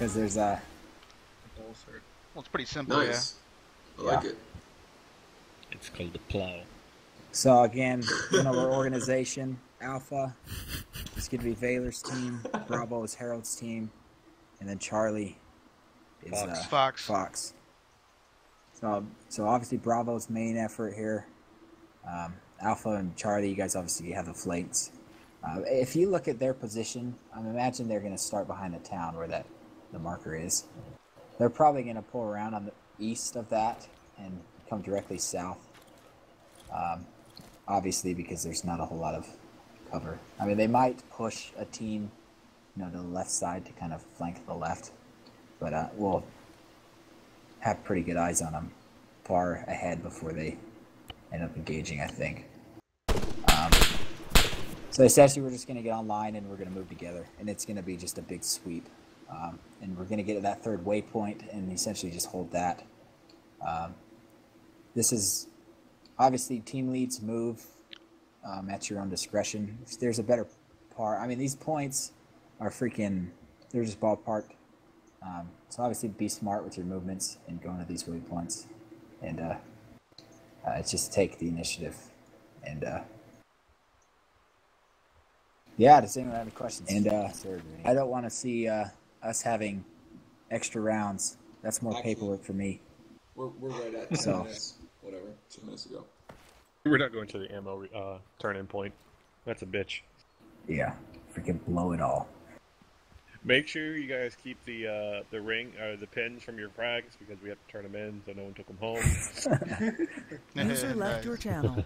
because there's a Well, it's pretty simple, Nice. I like it. It's called the plow. So again, you know, our organization, Alpha, it's going to be Valor's team, Bravo is Harold's team, and then Charlie is Fox. Uh. Fox. Fox. So, so obviously Bravo's main effort here. Um, Alpha and Charlie, you guys obviously have the flanks. Uh, if you look at their position, I imagine they're going to start behind the town where that the marker is. They're probably going to pull around on the east of that and come directly south. Um, obviously, because there's not a whole lot of cover. I mean, they might push a team, you know, to the left side to kind of flank the left, but uh, we'll have pretty good eyes on them far ahead before they end up engaging. I think. Um, so essentially, we're just going to get online and we're going to move together, and it's going to be just a big sweep. Um, and we're going to get to that third waypoint and essentially just hold that. Um, this is obviously team leads move um, at your own discretion. If there's a better part, I mean, these points are freaking, they're just ballpark. Um, so obviously, be smart with your movements and going to these waypoints, and uh, uh, just take the initiative, and uh, yeah. Does anyone have any questions? And uh, I don't want to see uh, us having extra rounds. That's more Actually- paperwork for me. We're, we're right at 10 So- minutes, whatever, two minutes ago. We're not going to the ammo uh, turn-in point. That's a bitch. Yeah, freaking blow it all. Make sure you guys keep the uh, the ring or the pins from your frags because we have to turn them in so no one took them home. User left your channel.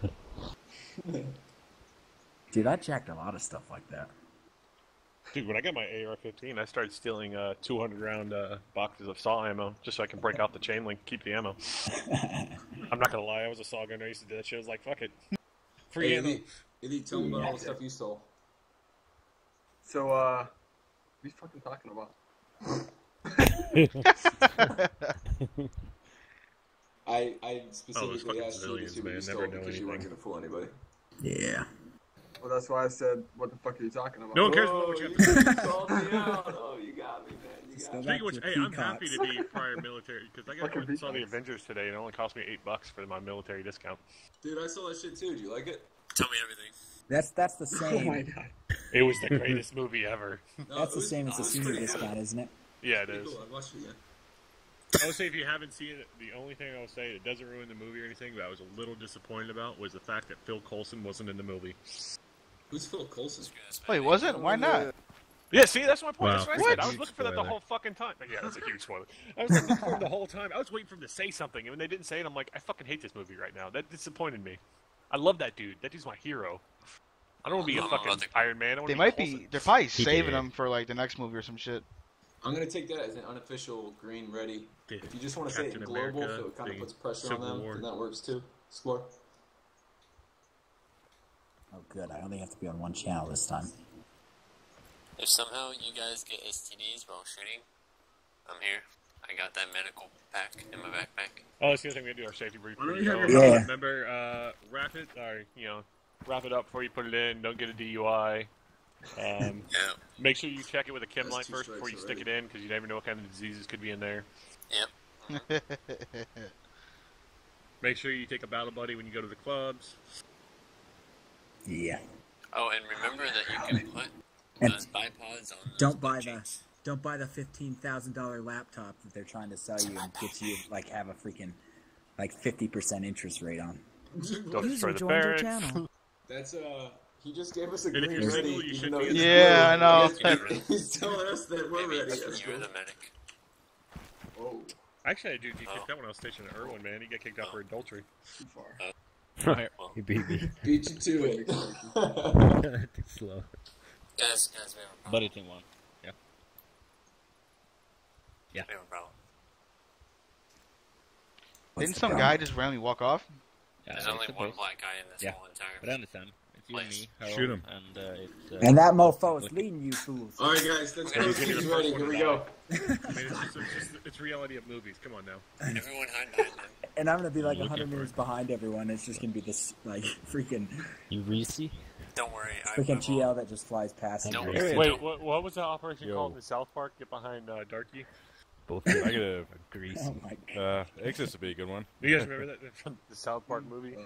Dude, I jacked a lot of stuff like that. Dude, when I got my AR-15, I started stealing uh, 200 round uh, boxes of saw ammo just so I can break out the chain link, keep the ammo. I'm not gonna lie, I was a saw gunner. I used to do that shit. I was like, fuck it, free Hey, ammo. Eddie, Eddie, tell me about all the stuff you stole. So, uh, what are you fucking talking about? I, I specifically fucking asked you to civilians, see what you stole Never know because you weren't going to fool anybody. Yeah. Well, that's why I said, what the fuck are you talking about? No one cares Whoa, about what you you have. called me. Oh, you got me, man. You got me. Speaking of which, hey, I'm happy to peacocks. be prior military because I got Fucking went and saw the. Avengers today and it only cost me eight bucks for my military discount. Dude, I saw that shit too. Do you like it? Tell me everything. That's that's the oh same. Oh my same. god. It was the greatest movie ever. No, that's the was- same as the was senior discount, isn't it? Yeah, it is. Pretty is. Cool. I watched it again. I would say if you haven't seen it, the only thing I will say it doesn't ruin the movie or anything, but I was a little disappointed about was the fact that Phil Coulson wasn't in the movie. Who's Phil Coulson? Wait, was it? Why not? Yeah, see, that's my point. Wow. That's what I said. I was Huge looking for that the whole fucking time. Yeah, that's a huge spoiler. I was looking for him the whole time. I was waiting for him to say something, and when they didn't say it, I'm like, I fucking hate this movie right now. That disappointed me. I love that dude. That dude's my hero. I don't want to be a oh, fucking Iron Man. I They to might Coulson. be. They're probably He saving did. them for like the next movie or some shit. I'm gonna take that as an unofficial green ready. Did If you just want to say it in global, America, so it kind of puts pressure Civil on them, War. then that works too. Explore. Oh, good. I only have to be on one channel this time. If somehow you guys get STDs while shooting, I'm here. I got that medical pack in my backpack. Oh, that's the other thing we gotta do our safety brief. Why don't you So, have your- Yeah. Remember, uh, wrap it, or you know, wrap it up before you put it in. Don't get a DUI. Um, Yeah. make sure you check it with a chem That's light two first strikes before you stick it in, because you never know what kind of diseases could be in there. Yep. Make sure you take a battle buddy when you go to the clubs. Yeah. Oh, and remember that you can put And those bipods on. Those don't buy the don't buy the fifteen thousand dollar laptop that they're trying to sell you and get you like have a freaking like fifty percent interest rate on. Don't destroy User the joined your barracks. channel. That's uh. He just gave us a And green you're ready, single, you even should though he's in- Yeah, I know. blue. He's telling us that we're Maybe ready. you're cool. the medic. Whoa, Actually, I do get kicked Oh. out when I was stationed at Irwin, man. He got kicked out for adultery. too far. Right. You beat me. Beat you to it. Too slow. Guys, guys, we have a problem. Buddy thing one. Yeah. We have a problem. What's Didn't some problem? guy just randomly walk off? Yeah, There's it's only one black guy in this Yeah. whole entire. But I understand. It's you and me, Harold, Shoot him. and uh, it's. Uh, And that mofo is leading you fools. All right, guys, let's go. He's He's ready. Here we go. I mean, it's, just, it's, just, it's reality of movies. Come on now. Everyone hide behind them. And I'm gonna be like hundred meters behind everyone. It's just gonna be this like freaking you Reese? Don't worry. I, I Freaking will. GL that just flies past. Don't worry. Wait, what, what was the operation Yo. called in South Park? Get behind uh, Darky. Both Negative. greasy. Oh my god. Uh, Exodus would be a good one. You guys remember that from the South Park movie? Uh,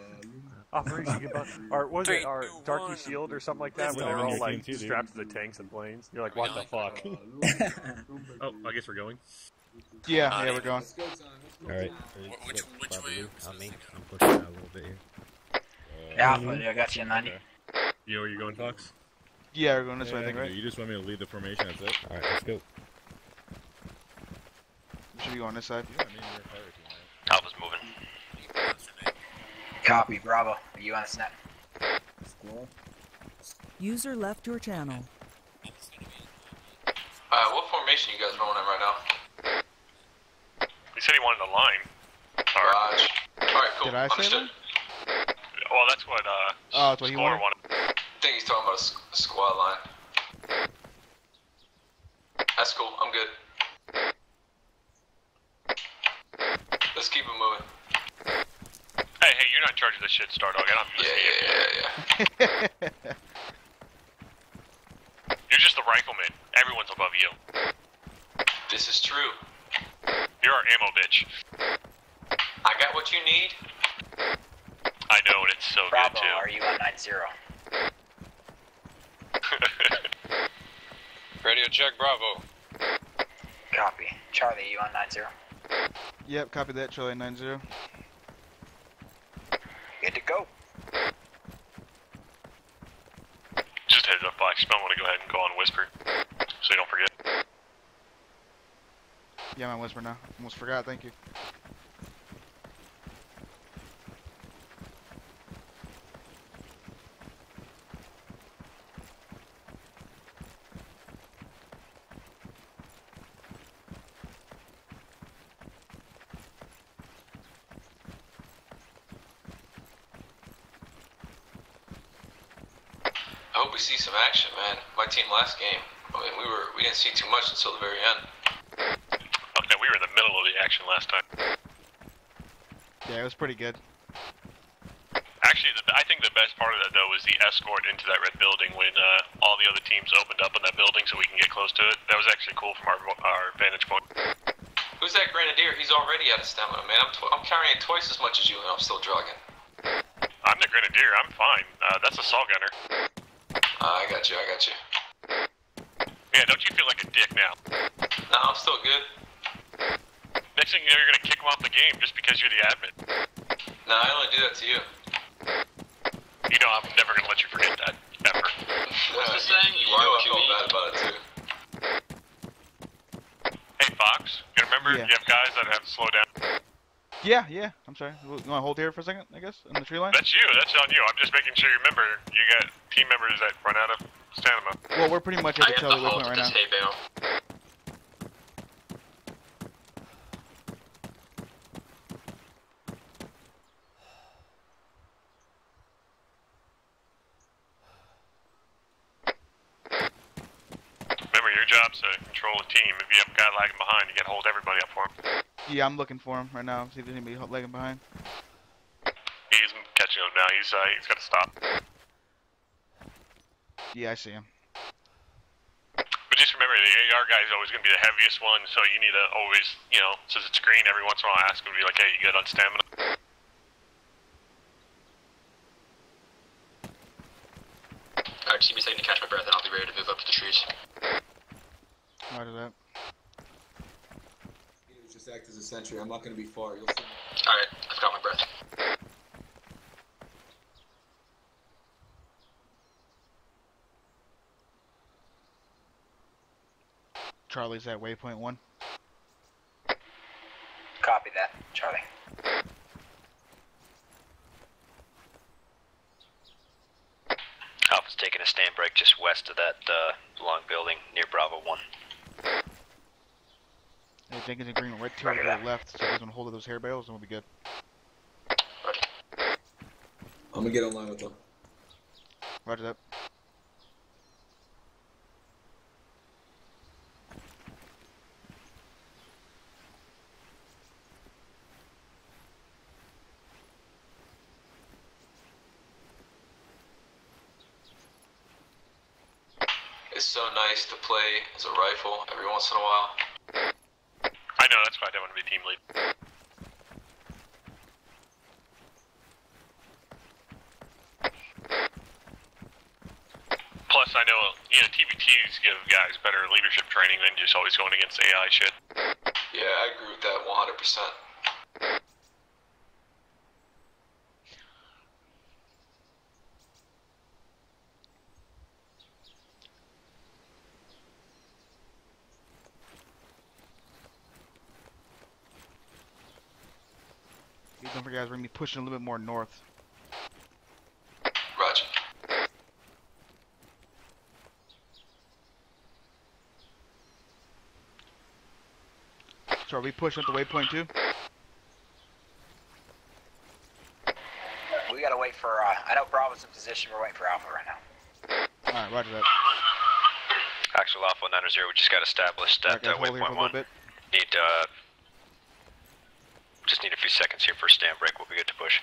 Operation Get Behind, or was Three, it our two, Darky one. Shield or something like that? Let's Where they were go. all like TNT, strapped to the tanks and planes. You're like, what the fuck? oh, I guess we're going. Yeah, Uh, yeah, we're going. Let's go, Zion. Let's go, Alright. Zion. Wh- which- which Probably. way On supposed me. to go? I'm pushing out a little bit here. Yeah, Alpha, I got you in 90. Okay. You know where you're going, Fox? Yeah, we're going this way, I think, right? You just want me to lead the formation, that's it? Alright, let's go. We should be going this side. Yeah, I mean, you're a team, right? Alpha's moving. Copy, Bravo. Are you on the snap? Squirrel? User left your channel. Uh, what formation you guys rolling in right now? He said he wanted a line. Garage. Alright, cool. Did I say Understood. Well, that's what uh, Oh, that's what he Score wanted? I think he's talking about a, s- a squad line. That's cool. I'm good. Let's keep it moving. Hey, hey, you're not in charge of this shit, Star Dog. I'm Yeah, yeah, yeah, yeah. You're just the rifleman. Everyone's above you. This is true. You're our ammo bitch. I got what you need. I know, and it's so Bravo, good too. are you on 90? Radio check, Bravo. Copy. Charlie, you on 90? Yep, copy that, Charlie 90. Good to go. Just heads up, Fox. You might want to go ahead and go on Whisper, so you don't forget. Yeah, I'm on Whisper now. Almost forgot, thank you. I hope we see some action, man. My team last game. I mean, we were we didn't see too much until the very end. Okay, we were in the middle of the action last time. Yeah, it was pretty good. Actually, the, I think the best part of that though was the escort into that red building when uh, all the other teams opened up in that building so we can get close to it. That was actually cool from our our vantage point. Who's that grenadier? He's already out of stamina, man. I'm, tw- I'm carrying twice as much as you, and I'm still drugging. I'm the grenadier. I'm fine. Uh, that's a saw gunner. Uh, I got you. I got you. Yeah, don't you feel like a dick now? Nah, I'm still good. Next thing you know, you're gonna kick him off the game just because you're the admin. No, I only do that to you. You know, I'm never gonna let you forget that ever. What's the saying? you're know I felt bad about it too. Hey, Fox. You remember Yeah. you have guys that have to slow down. Yeah, yeah, I'm sorry. You want to hold here for a second, I guess, in the tree line? That's you. That's on you. I'm just making sure you remember you got team members that run out of stamina. Well, we're pretty much at the Charlie waypoint right now. hay bale. Remember, your job's to control a team. If you have a guy lagging behind, you gotta hold everybody up for him. Yeah, I'm looking for him right now. See if there's anybody lagging behind. He's catching him now. He's uh, he's gotta stop. Yeah, I see him. But just remember, the AR guy is always gonna be the heaviest one, so you need to always, you know, since it's green, every once in a while ask him to be like, hey, you good on stamina? Alright, just give me a second to catch my breath, and I'll be ready to move up to the trees. Roger that. Just act as a sentry. I'm not going to be far. You'll see. me. Alright, I've got my breath. Charlie's at waypoint one. Copy that, Charlie. Alpha's taking a stand break just west of that uh, long building near Bravo 1. Hey, Jenkins and Green right two to the left, so he's gonna hold of those hair bales and we'll be good. I'm going to get online with them. Roger that. It's so nice to play as a rifle every once in a while. I know, that's why I don't want to be team lead. Plus, I know, you know, TVTs give guys better leadership training than just always going against AI shit. Yeah, I agree with that 100%. Please don't forget, guys, we're gonna be pushing a little bit more north. Roger. So are we pushing at the waypoint too? We gotta wait for. Uh, I know Bravo's in position. We're waiting for Alpha right now. Alright, roger that. Actual Alpha 90, we just got established Alright, at guys, uh, hold here for a waypoint 1. bit. Need, uh, just need a few seconds here for a stand break. We'll be good to push.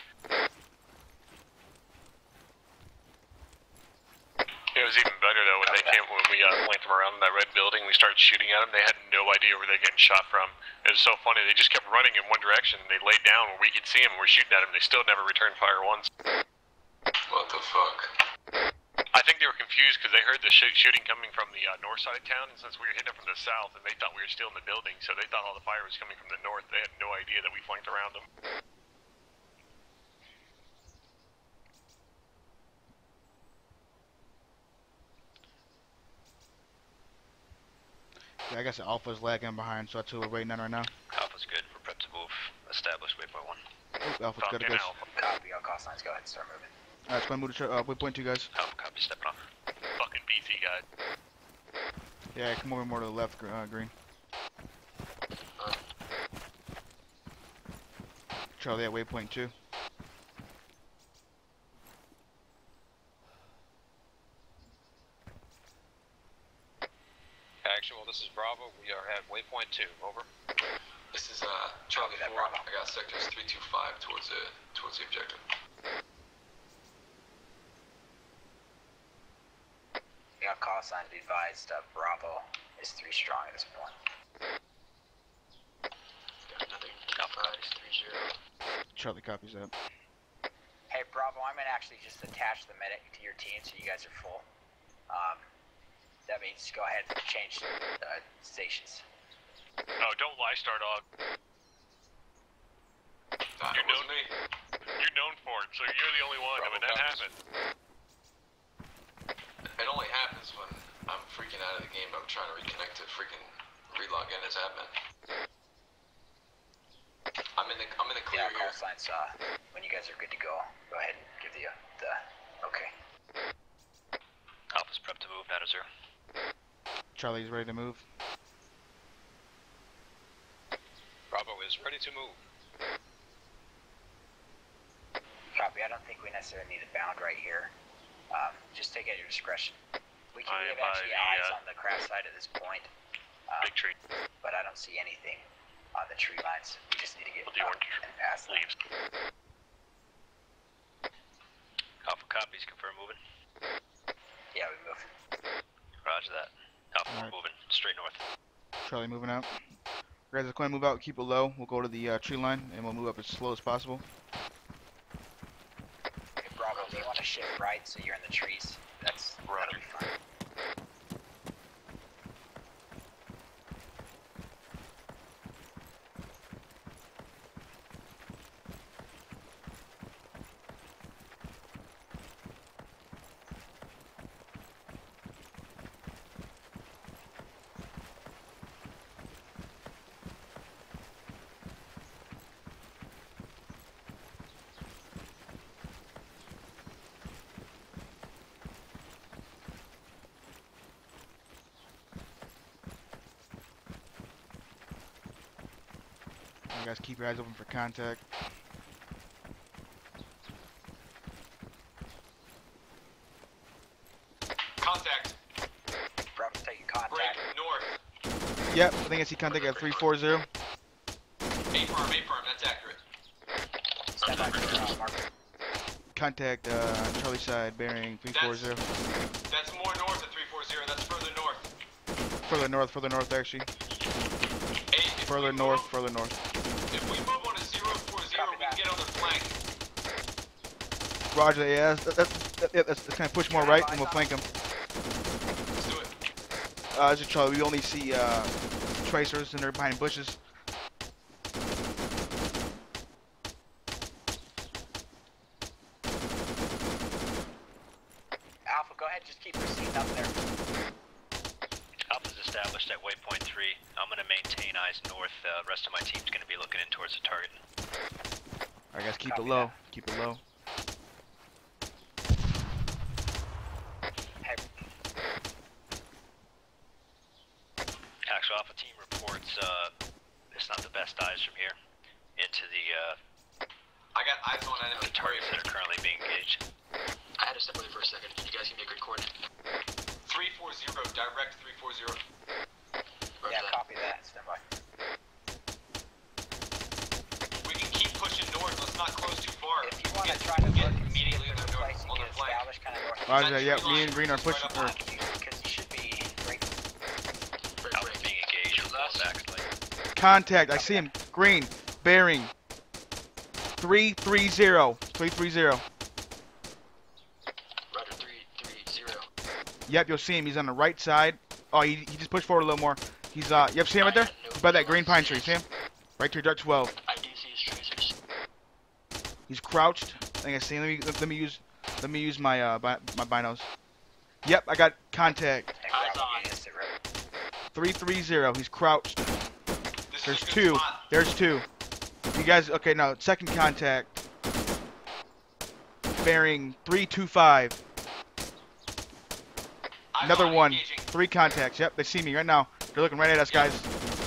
It was even better though when they came when we uh, linked them around in that red building. We started shooting at them. They had no idea where they were getting shot from. It was so funny. They just kept running in one direction. They laid down where we could see them. and We're shooting at them. They still never returned fire once. What the fuck? I think they were confused because they heard the sh- shooting coming from the uh, north side of town, and since we were hitting it from the south, and they thought we were still in the building, so they thought all the fire was coming from the north. They had no idea that we flanked around them. Yeah, I guess Alpha's lagging behind, so that's who we're waiting on right now. Alpha's good. We're prepped to move. Established waypoint 1. Oh, Alpha's got it, Falcon guys. Alpha. Copy. All call signs. Go ahead and start moving. Alright, let's go move to tra- uh, waypoint two, guys. Alpha copy, stepping off. Fucking BT guy. Yeah, come over more to the left, uh, Green. Charlie at waypoint two. Actual, this is Bravo. We are at waypoint 2. Over. This is uh Charlie that 4. Bravo. I got sectors 325 towards the towards the objective. Yeah, call signs be advised. Uh, Bravo is three strong at this point. Got nothing. Alpha Five, copies. three, zero. Charlie copies that. Hey, Bravo, I'm gonna actually just attach the medic to your team so you guys are full. Um, that means go ahead and change uh, stations. Oh, don't lie, Star Dog. Nah, You're wasn't me. You're known for it, so you're the only one. I mean, that Bravo happened. It only happens when I'm freaking out of the game. but I'm trying to reconnect to freaking relog in as admin. I'm in the I'm in the clear Yeah, call here. signs. Uh, when you guys are good to go, go ahead and give the uh, the okay. Alpha's prepped to move. 90. Charlie's ready to move. Bravo is ready to move. Copy. I don't think we necessarily need a bound right here. Um, just take it at your discretion. We can I we have am actually the, eyes uh, on the craft side at this point, um, Big tree. but I don't see anything on the tree lines. We just need to get With the up orange and past them. Leaves. Alpha copies. Confirm moving. Yeah, we move. Roger that. Alpha, Alright. we're moving straight north. Charlie moving out. Guys, let's go ahead and move out. Keep it low. We'll go to the uh, tree line and we'll move up as slow as possible. Okay, Bravo, do you want to shift right so you're in the trees? That's that'll be fine. You guys keep your eyes open for contact. Contact. Bravo's taking Break contact. north. Yep, I think I see contact at 340. A farm. A farm. That's accurate. Stand by for uh, marker. contact uh, Charlie side, bearing 340. That's more north of 340. That's further north. Further north, further north, actually. Hey, Further we north, further north. If we move on to 040, we can get on their flank. Roger, yeah, that's, that's, that, yeah, that's, that's kind of push more right, and we'll flank them. Let's do it. Uh, this is Charlie. We only see uh, tracers, and they're behind bushes. Alpha, go ahead, just keep proceeding up there. Alpha's established at waypoint 3. I'm going to maintain eyes north. Uh, rest of my team's going to be looking in towards the target. Alright, guys, keep it low. Keep it low. Actual Alpha team reports uh, it's not the best eyes from here into the uh, I got eyes on enemy. the targets that are currently being engaged. I had to step away for a second. Can you guys give me a good coordinate? 340, direct 340. Yeah, copy that. Stand by. We can keep pushing north. Let's not close too far. If you want to Get- try to get look immediately if on there's a their place north, you on can flank. kind of north. Roger, yeah, me and Green are pushing. Or, Because you should be right. Being engaged. We're going back slightly. contact. I see him. Green. Bearing. 330. 330. Roger, 330. Yep, you'll see him. He's on the right side. Oh, he, he just pushed forward a little more. He's, uh, yep, see him right there? He's by that green pine tree. See him? Right to your dark 12. I do see his tracers. He's crouched. I think I see. Let me, let me use, let me use my, uh, my binos. Yep, I got contact. Eyes on. 330. He's crouched. There's two. There's two. You guys, okay, now, second contact. Bearing 325. Another one. Three contacts. Yep, they see me right now. They're looking right at us, guys.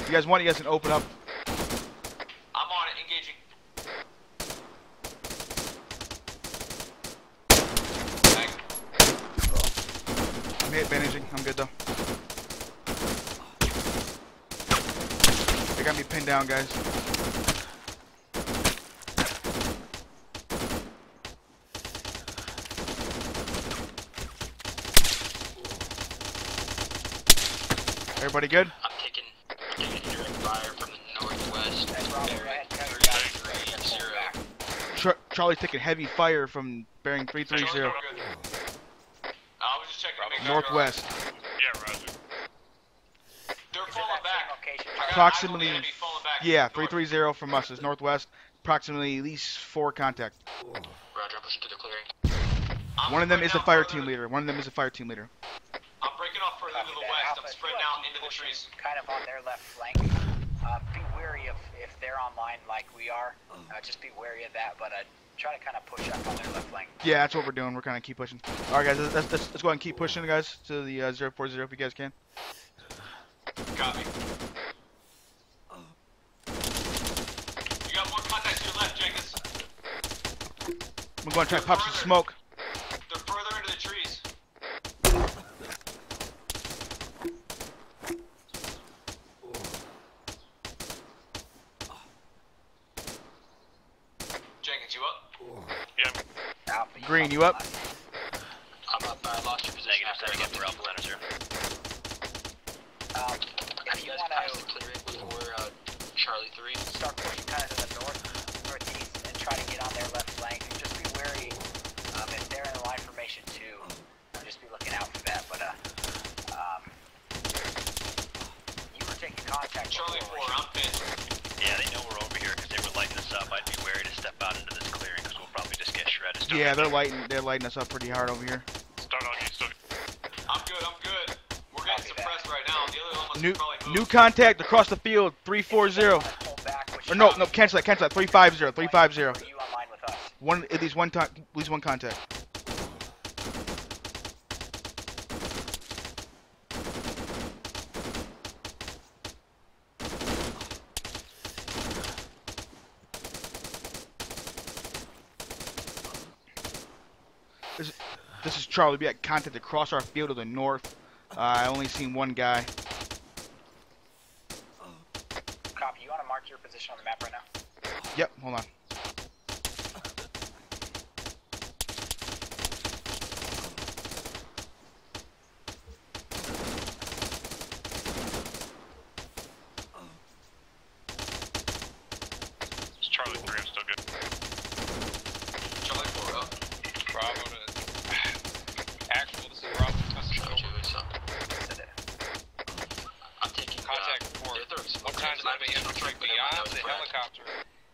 You guys want, you guys can open up. I'm on it, engaging. Thanks. I'm hit bandaging. I'm good though. They got me pinned down, guys. Everybody good? I'm taking, taking direct fire from the northwest. Hey, Bravo, go bearing ahead, cover your guys. 330. Char- Charlie's taking heavy fire from bearing 330 I was just checking to make sure. northwest. Yeah, Roger. They're falling back. same location? I got Approximately- eyes on the enemy falling back Yeah, north. 330 from us is northwest. Approximately at least four contact. Roger, I'm pushing through the clearing. I'm One of them is a out fire team leader. One of them is a fire team leader. I'm breaking off further to the that. west. Alpha, I'm spreading out into the trees. Kind of on their left flank. Uh, be wary of if they're online like we are. Uh, just be wary of that, but uh, try to kind of push up on their left flank. Yeah, that's what we're doing. We're kind of keep pushing. All right, guys, let's, let's, let's go ahead and keep pushing, guys, to the uh, 040 if you guys can. Copy. You got more contacts to your left, Jenkins. I'm going to try to pop some smoke. They're further into the trees. Jenkins, you up? Yeah. Green, you up? I'm up. I lost your position Negative, I setting up left for Alpha Leonard zero. Um, if you you guys want passed to the before uh, Charlie 3? start pushing kind of to the north, northeast, and try to get on their left flank, and just be wary um, if they're in the line formation too. uh, Just be looking out for that. But uh, um, you were taking contact. Charlie 4, I'm pinned. Yeah, they know we're over here because they were lighting us up. I'd be wary to step out into this clearing because we'll probably just get shredded. Yeah, they're lighting they're lighting us up pretty hard over here. Start on you, start. I'm good, I'm good. We're getting Copy that. suppressed right now. The other one must New have probably new contact across the field, 340. Pull back, which Or no, no, cancel that, cancel that, 350, 350. Are you online with us? One at least one time, at least one contact. Charlie. We got contact across our field to the north. Uh, I only seen one guy. Copy. You want to mark your position on the map right now? Yep, hold on.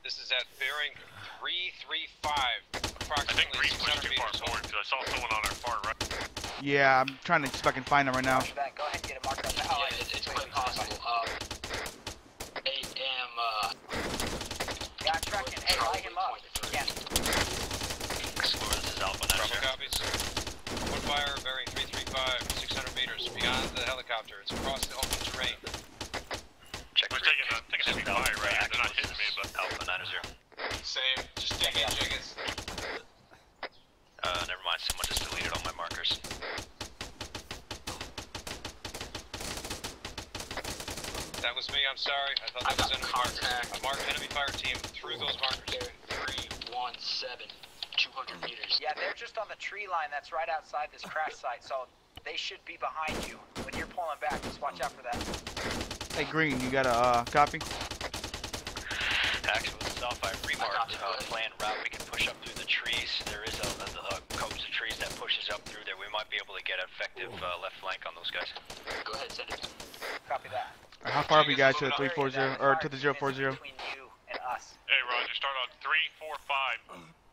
This is at bearing 335, approximately 600 meters. forward because I saw someone on our far right. Yeah, I'm trying to see if I can find them right now. Roger that. Go ahead and get a marker on that. Oh, Yeah, it, it's quite possible. Um, 8 am, uh, Yeah, I'm tracking. Hey, light him up. Yeah. Explore, this is Alpha 9 Bravo copies. Open fire, bearing 335, 600 meters beyond the helicopter. It's across the open terrain. Check We're taking a, taking a heavy fire right here. They're not hitting me, but Alpha 9 same. Just dig in, Jenkins. Uh, never mind, someone just deleted all my markers. That was me, I'm sorry. I thought that was enemy markers. I marked enemy fire team through those markers. 317, 200 meters. Yeah, they're just on the tree line that's right outside this crash site, so they should be behind you. When you're pulling back, just watch out for that. Hey, Green, you got a uh, copy? Actually, with the Alpha, I've remarked uh, planned route. We can push up through the trees. There is a, a, a copse of trees that pushes up through there. We might be able to get effective uh, left flank on those guys. Go ahead, send it. Copy that. How far are you guys to the 340 or to the team 040? Between you and us. hey, Roger, start on three, four, five.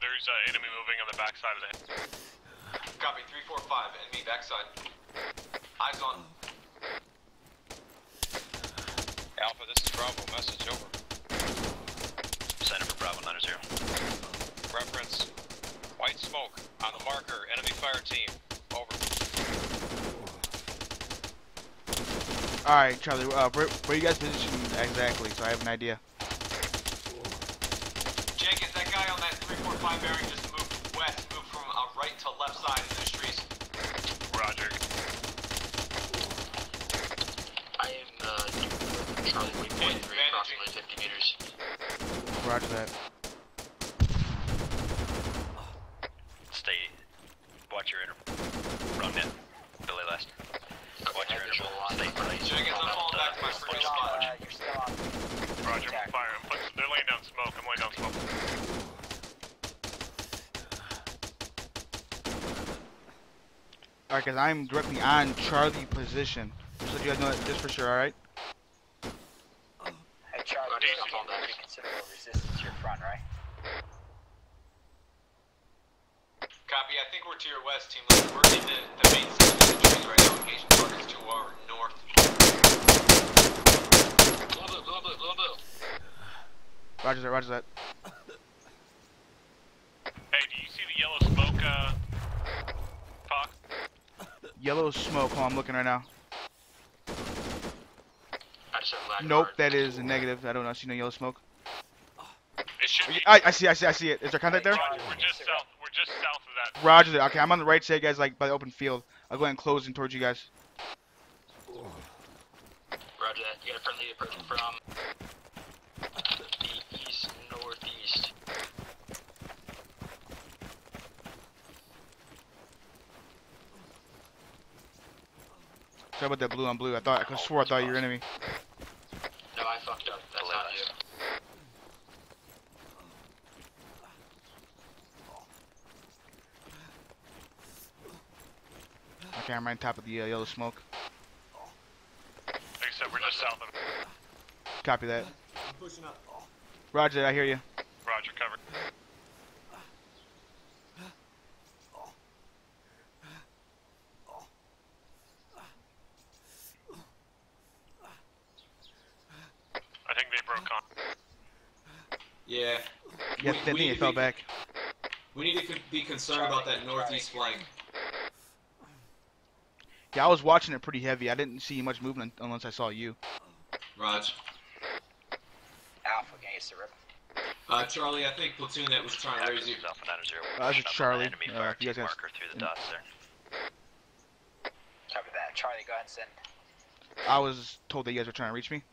There's uh, enemy moving on the backside of the. Copy, 345, enemy backside. Eyes on. Alpha, this is Bravo. Message over. Center for Bravo 90. Reference. White smoke on the marker. Enemy fire team. Over. All right, Charlie. Uh, where, where you guys positioned exactly? So I have an idea. Jenkins, that guy on that 345 bearing just moved west, moved from uh, right to left side in those trees. Roger. I am, uh, Charlie Waypoint 3, approximately 50 meters. Roger that. Stay. Watch your interval. Wrong net. Billy last. Watch your interval. Stay tight. Jenkins, I'm falling back to my Still previous on, spot. uh, you're still on. Roger, fire. I'm putting, they're laying down smoke. I'm laying down smoke. All right, guys. I'm directly on Charlie position. Just So you guys know that just for sure. All right. Hey, Charlie, you're getting pretty considerable resistance to your front, right? Copy, I think we're to your west, team. leader. We're in the, the main section of the trees right now. Engaging targets to our north. Blue, blue, blue, blue, blue, blue. Roger that. Roger that. Hey, do you see the yellow smoke, uh, Fox? Yellow smoke. Oh, I'm looking right now. I just have black Nope, that is a negative. I don't know. see no yellow smoke. It should be. I, I see. I see. I see it. Is there contact there? Roger, we're just south. We're just south of that. Roger that. Okay, I'm on the right side, guys. Like by the open field. I'll go ahead and close in towards you guys. Roger that. You got a friendly approaching from the east northeast. Sorry about that blue on blue. I thought I could swore I thought you were enemy. No, I fucked up. That's not you. Okay, I'm right on top of the uh, yellow smoke. Like I said, we're just south of. Copy that. I'm pushing up. Roger. I hear you. Roger, cover. I think they broke on. Yeah. Yeah, We- I think need to fell be- back. We need to be concerned about that northeast flank. Yeah, I was watching it pretty heavy. I didn't see much movement unless I saw you. Raj. Alpha against the rip. Uh, Charlie, I think platoon that was trying to raise you. Alpha 90. Uh, this is Charlie. Enemy Uh, fire you guys guys- marker through the dots there. Copy that. Charlie, go ahead and send. I was told that you guys were trying to reach me.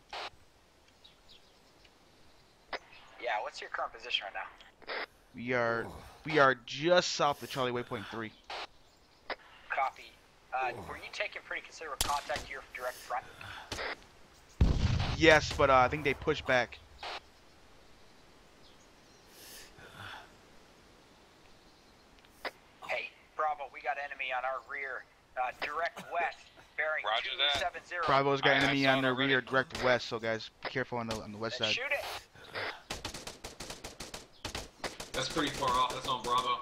Yeah, what's your current position right now? We are we are just south of Charlie Waypoint three. Copy. Uh, were you taking pretty considerable contact to your direct front? Yes, but uh, I think they pushed back. Hey, Bravo, we got enemy on our rear, uh, direct west, bearing Roger that. 270. Bravo's got I- I enemy on their rear, direct west. So guys, be careful on the on the west Then side. shoot it. That's pretty far off. That's on Bravo.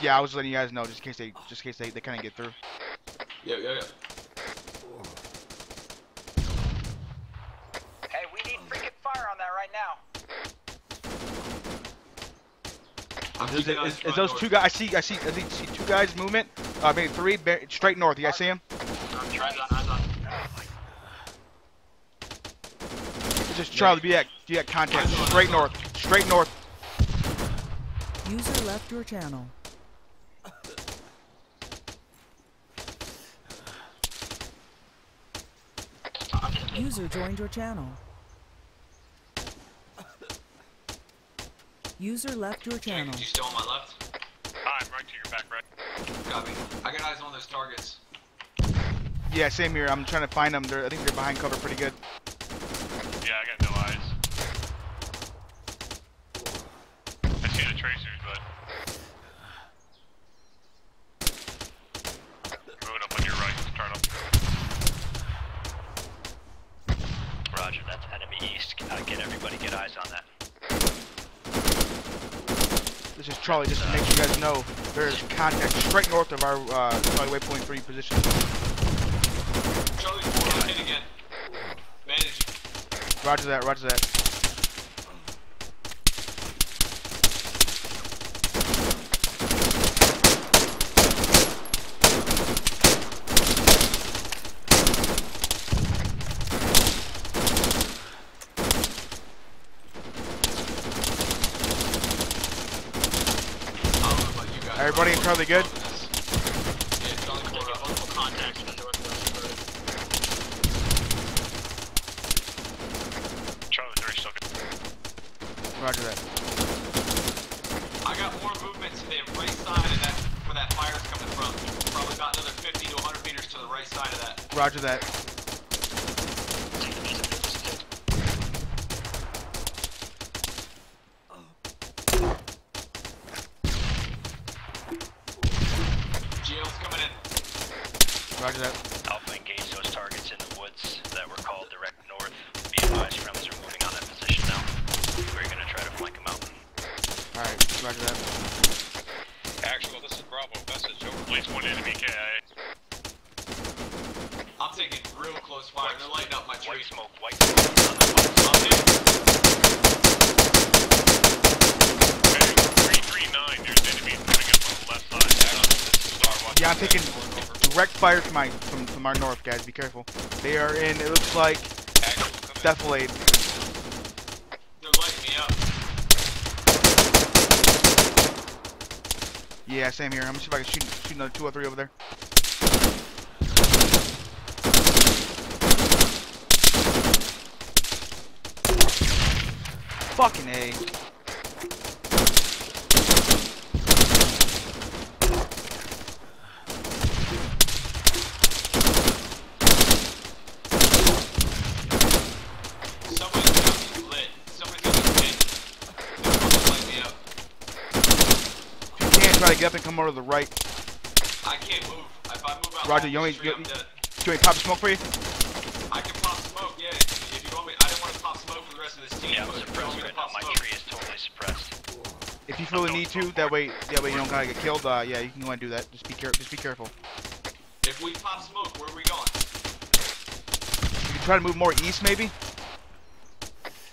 Yeah, I was letting you guys know just in case they just in case they, they kind of get through. Yeah, yeah, yeah. Hey, we need freaking fire on that right now. I'm Is, keeping is, is those north. two guys? I see. I see. I see, see two guys movement. Uh, maybe three. Straight north. You guys see him? Eyes on, eyes on. Just Charlie. Be at be at contact. Straight north. Straight north. User left your channel. User joined your channel. User left your channel. You still on my left? I'm right to your back, right? Copy. I got eyes on those targets. Yeah, same here. I'm trying to find them. They're, I think they're behind cover pretty good. Yeah, I got no eyes. I see the tracers, but. Moving up on your right, turn up. Roger, that's enemy east. Uh, get everybody, get eyes on that. This is Charlie. Just to make sure you guys know, there's contact straight north of our uh, Charlie Waypoint three position. Charlie 4, I'm hit again. Manage. Roger that. Roger that. I don't know about you guys. Everybody in Charlie good? Yeah, Charlie 4 up. Multiple contacts in the northwest. Charlie 3 still good. Roger that. I got more movement to the right side of that, where that fire's coming from. Probably about another 50 to 100 meters to the right side of that. Roger that. GL's coming in. Roger that. Alpha engage those targets in the woods that were called direct north. Be advised, friendlies are moving on that position now. We're gonna try to flank them out. All right. Roger that. Actual, this is Bravo. Message over. At least one enemy KIA. I'm taking real close fire. They're lighting up my tree. White smoke, white smoke on the white smoke. I'm hit. Hey, 339, there's enemy coming up on the left side. Star watch. Yeah, I'm taking direct fire from from our north, guys. Be careful. They are in. It looks like Actual, come in. Defilade. They're lighting me up. Yeah, same here. I'm gonna see if I can shoot shoot another two or three over there. Fucking a. Somebody's got me lit. Somebody's got me hit. They're fucking lighting me up. If you can, try to get up and come over to the right. I can't move. If I move out Roger, you the only- tree, you- Do you want to pop smoke for you? I can pop smoke, yeah. If you want me, I didn't want to pop smoke for the rest of this team. Yeah, I'm but if you suppressed want me right now. My smoke, tree is totally suppressed. If you feel the need to, that way, that way you don't gotta get killed. Uh, yeah, you can go and do that. Just be care, just be careful. if we pop smoke, where are we going? You can try to move more east, maybe.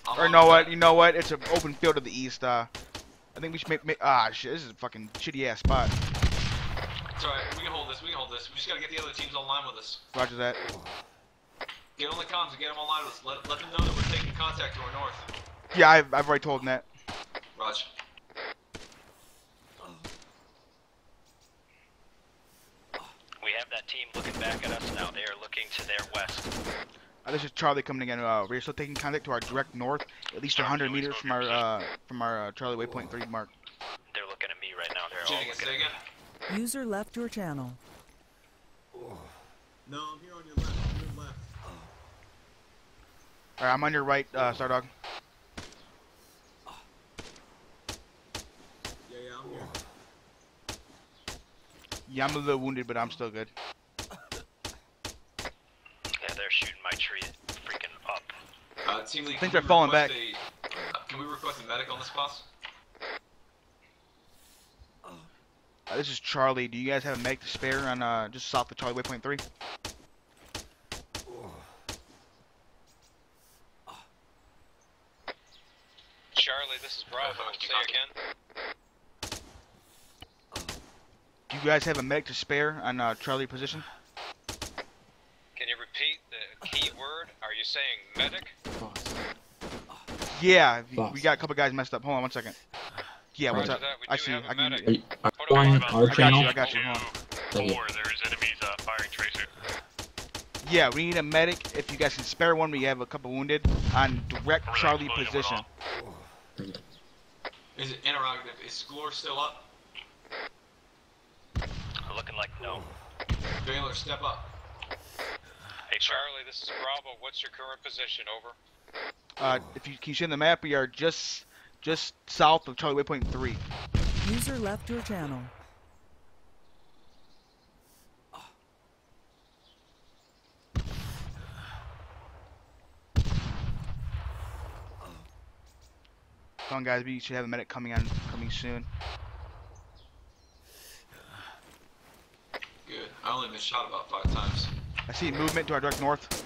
I'm Or on know what? You know what? It's an open field to the east. Uh, I think we should make. make ah, shit. This is a fucking shitty ass spot. It's alright, we can hold this, we can hold this. We just gotta get the other teams online with us. Roger that. Get on the comms and get them online with us. Let, let them know that we're taking contact to our north. Yeah, I've, I've already told him that. Raj. We have that team looking back at us now. They are looking to their west. Uh, this is Charlie coming again. Uh, we're still taking contact to our direct north, at least 100 meters from our uh, from our uh, Charlie Waypoint three mark. They're looking at me right now. They're all Jenny, looking at me. again? User left your channel. No, I'm here on your left. On your left. All right, I'm on your right, uh, Stardog. Yeah, yeah, I'm here. Yeah, I'm a little wounded, but I'm still good. Yeah, they're shooting my tree freaking up. Uh, team lead, I think can they're falling back. A, uh, can we request a medic on the spots? Uh, this is Charlie. Do you guys have a medic to spare on uh, just south of Charlie Waypoint 3? Charlie, this is Bravo. Say again. Do you guys have a medic to spare on uh, Charlie position? Can you repeat the key word? Are you saying medic? Yeah, we- Boss. we got a couple guys messed up. Hold on one second. Yeah, what's Roger up? that, we I do see you. have a I can. Are you, are you on on our I got channel? you. I got you. Hold on. Thank there's enemies uh, firing tracer. Yeah, we need a medic. If you guys can spare one, we have a couple wounded on direct Charlie position. Is it interrogative? Is Glor still up? Looking like no. Baylor, step up. Hey, Charlie, this is Bravo. What's your current position? Over. Uh, if you can you see on the map, we are just just south of Charlie Waypoint 3. User left your channel. Come on, guys. We should have a medic coming on coming soon. Good. I only been shot about five times. I see movement to our direct north.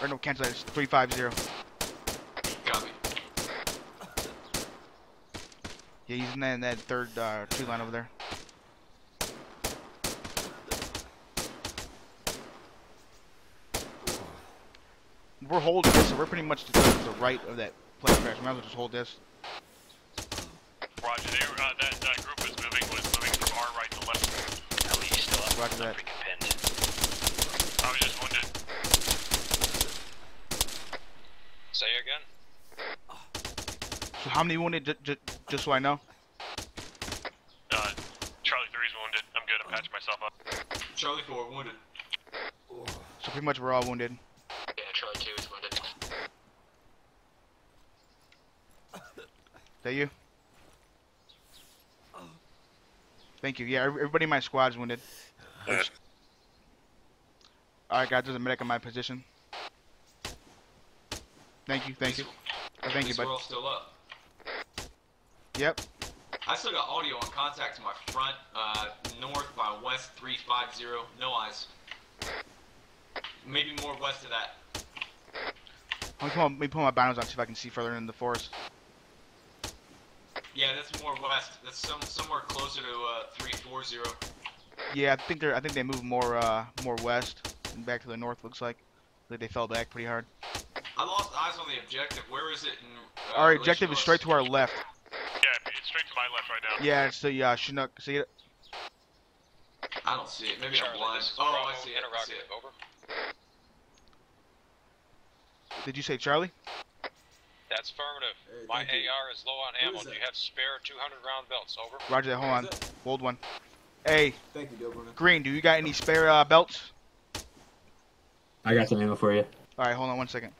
Or no, cancel that. It's 350. Copy. Yeah, he's in that, in that third uh, tree line over there. We're holding this, so we're pretty much to the, to the right of that plane crash. Might as well just hold this. Roger, they, uh, that, that group was moving was moving from our right to left. At least still up. Roger that. Freaking. I was just wounded. Say again. So how many wounded, j- j- just so I know? Uh, Charlie 3's wounded. I'm good. I'm patching myself up. Charlie 4 wounded. So pretty much we're all wounded. Yeah, Charlie 2 is wounded. that you? Thank you. Yeah, everybody in my squad is wounded. Alright, guys, there's a medic in my position. Thank you, thank you. Oh, thank you, At least we're all still up. Yep. I still got audio on contact to my front, uh, north by west 350. No eyes. Maybe more west of that. Let me pull, let me pull my binoculars out see if I can see further in the forest. Yeah, that's more west. That's some somewhere closer to uh, 340. Yeah, I think they're. I think they moved more, uh, more west and back to the north. Looks like. Like they fell back pretty hard. I lost eyes on the objective. Where is it? In, uh, Our objective is straight to our left. Yeah, it's straight to my left right now. Yeah, it's the uh, Chinook. See it? I don't see it. Maybe Charlie, I'm blind. Oh, Bravo. I see it. I see it. Over. Did you say Charlie? That's affirmative. Hey, My thank you. AR is low on Who ammo. Do you have spare 200 round belts? Over. Roger that. Hold on. Who's? Hold one. Hey, Thank you, Doberman. Green. Do you got any spare uh, belts? I got some ammo for you. All right, hold on one second.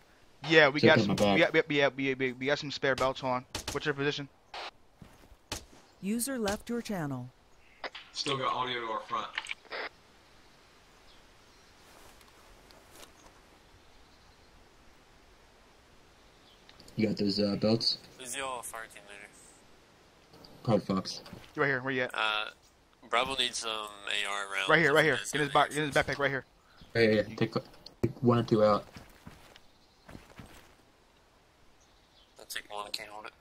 Yeah, we Check got some. my We back. got, we, got, we, we, we got some spare belts. Hold on. What's your position? User left your channel. Still got audio to our front. You got those uh, belts? Who's your fire team leader? Card Fox. Right here. Where you at? Uh, Bravo needs some AR rounds. Right here. Right here. If In his you box. In his backpack. Right here. Yeah, yeah, yeah. Take, take one or two out. I'll take one. I Can't hold it.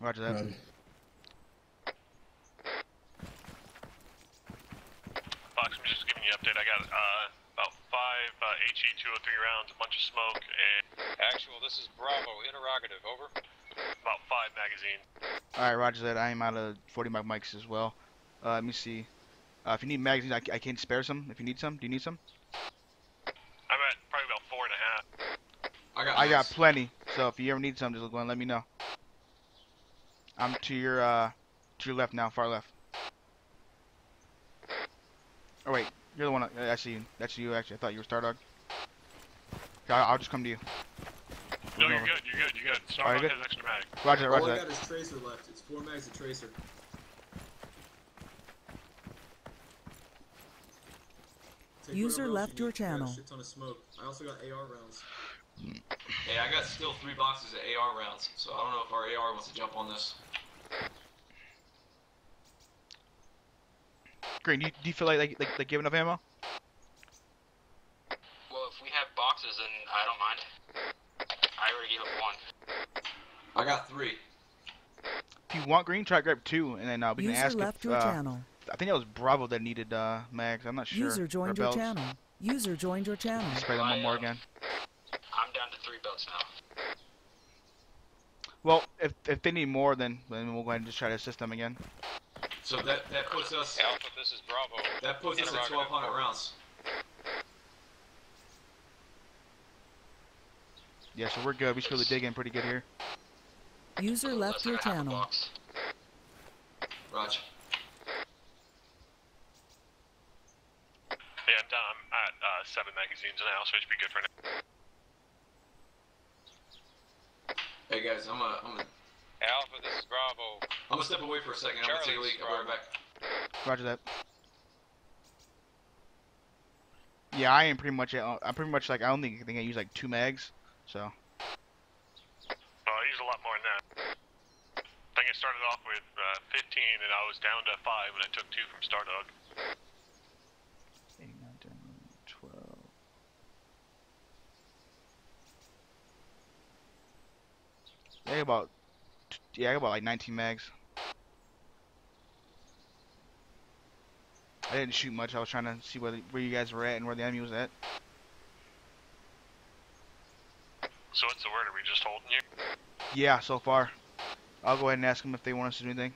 Roger that. Roger. Fox, I'm just giving you an update. I got uh, about five uh, HE 203 rounds, a bunch of smoke, and Actual, this is Bravo. Interrogative. Over. about five magazines. All right, Roger that. I am out of 40 mic mics as well. Uh, let me see. Uh, if you need magazines, I can spare some. If you need some, do you need some? I'm at probably about four and a half. I got. I got plenty. So if you ever need some, just go and let me know. I'm to your uh, to your left now, far left. Oh wait, you're the one. I, I see you. That's you actually. I thought you were Stardog. Okay, I'll, I'll just come to you. No, Moving you're over. good. You're good. You're good. Alright, Starbuck good. has extra mag. Roger that. All I got is Tracer left. It's four mags of Tracer. User left your channel. Shit ton of smoke. I also got AR rounds. Hey, I got still three boxes of AR rounds, so I don't know if our AR wants to jump on this. Green, do you, do you feel like like, like, like giving up ammo? Well, if we have boxes, then I don't mind. I already gave up one. I got three. If you want green, try grab two, and then uh, we User can ask left if, your uh, channel. I think that was Bravo that needed uh, mags. I'm not sure. User joined your channel. User joined your channel. Spray them one more again. I'm down to three belts now. Well, if if they need more, then then we'll go ahead and just try to assist them again. So that that puts us Alpha, this is Bravo. that puts us at 1,200 rounds. Yeah, so we're good. We should really dig in pretty good here. User left your channel. Roger. Yeah, I'm done. I'm at uh, seven magazines now, so it should be good for now. Hey guys, I'm a, I'm a, Alpha, this is Bravo. I'm gonna step away for a second. I'm gonna take a Charlie, leak. I'll be right back. Roger that. Yeah, I am pretty much. I'm pretty much like I don't think I think I use like two mags. So Oh, I use a lot more than that. I think I started off with uh, 15, and I was down to five, when I took two from Stardog. eight, nine, 10, 12. Yeah, I got about yeah, I got about like 19 mags. I didn't shoot much. I was trying to see where the, where you guys were at and where the enemy was at. So what's the word? Are we just holding you? Yeah, so far. I'll go ahead and ask them if they want us to do anything.